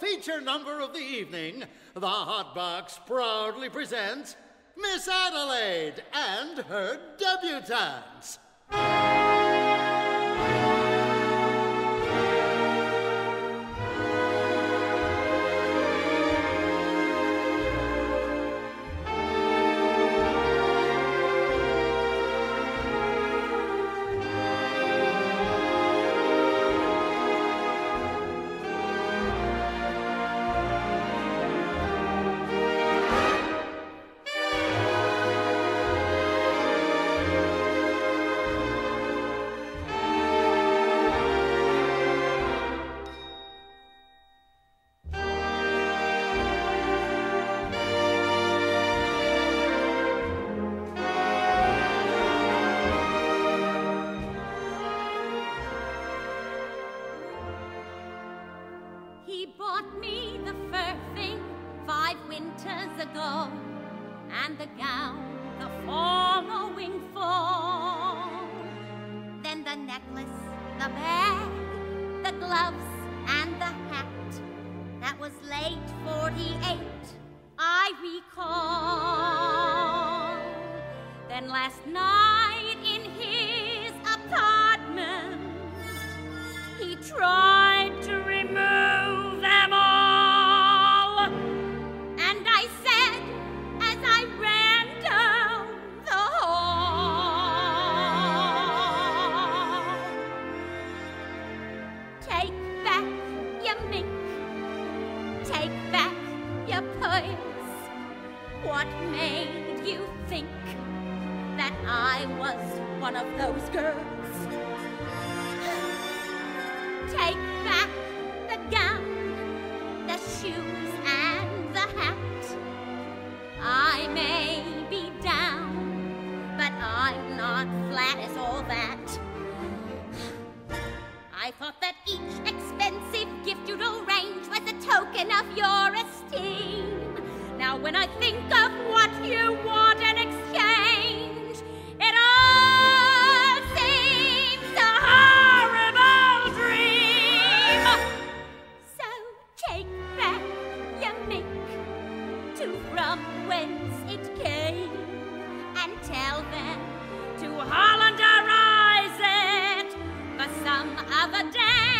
feature number of the evening, the Hot Box proudly presents Miss Adelaide and her debutantes. Ago, and the gown the following fall. Then the necklace, the bag, the gloves, and the hat. That was late 48, I recall. Then last night in his apartment, he tried What made you think that I was one of those girls? Take when I think of what you want in exchange. It all seems a horrible dream. So take back your mink to from whence it came and tell them to Hollander rise it for some other day.